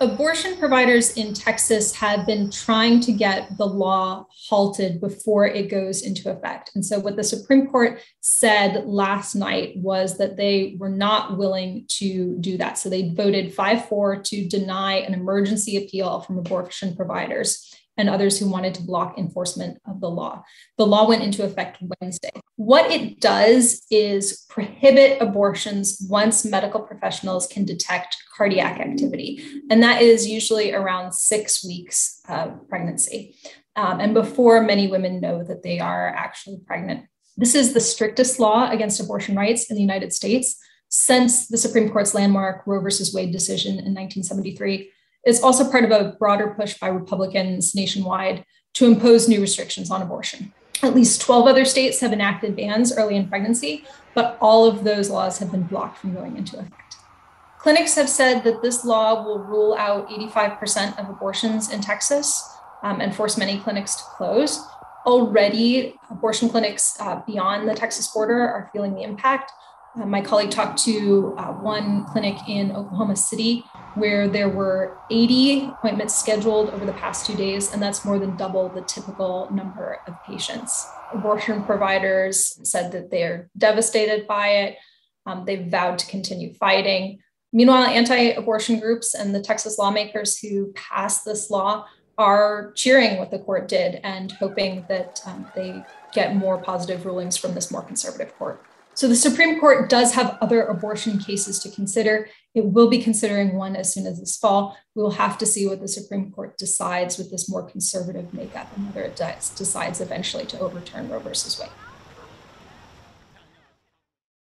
Abortion providers in Texas have been trying to get the law halted before it goes into effect. And so, what the Supreme Court said last night was that they were not willing to do that. So, they voted 5 4 to deny an emergency appeal from abortion providers and others who wanted to block enforcement of the law. The law went into effect Wednesday. What it does is prohibit abortions once medical professionals can detect cardiac activity, and that is usually around six weeks of pregnancy. Um, and before many women know that they are actually pregnant. This is the strictest law against abortion rights in the United States since the Supreme Court's landmark Roe versus Wade decision in 1973 it's also part of a broader push by Republicans nationwide to impose new restrictions on abortion. At least 12 other states have enacted bans early in pregnancy, but all of those laws have been blocked from going into effect. Clinics have said that this law will rule out 85% of abortions in Texas um, and force many clinics to close. Already, abortion clinics uh, beyond the Texas border are feeling the impact. Uh, my colleague talked to uh, one clinic in Oklahoma City where there were 80 appointments scheduled over the past two days, and that's more than double the typical number of patients. Abortion providers said that they're devastated by it. Um, they've vowed to continue fighting. Meanwhile, anti abortion groups and the Texas lawmakers who passed this law are cheering what the court did and hoping that um, they get more positive rulings from this more conservative court. So the Supreme Court does have other abortion cases to consider. It will be considering one as soon as this fall. We will have to see what the Supreme Court decides with this more conservative makeup and whether it decides eventually to overturn Roe versus Wade.